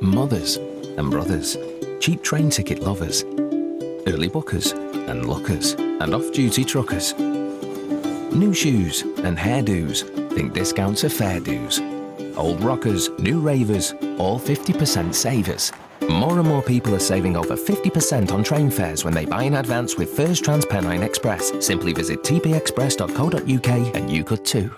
mothers and brothers, cheap train ticket lovers, early bookers and lockers, and off-duty truckers. New shoes and hairdos, think discounts are fair dues. Old rockers, new ravers, all 50% savers. More and more people are saving over 50% on train fares when they buy in advance with First TransPennine Express. Simply visit tpexpress.co.uk and you could too.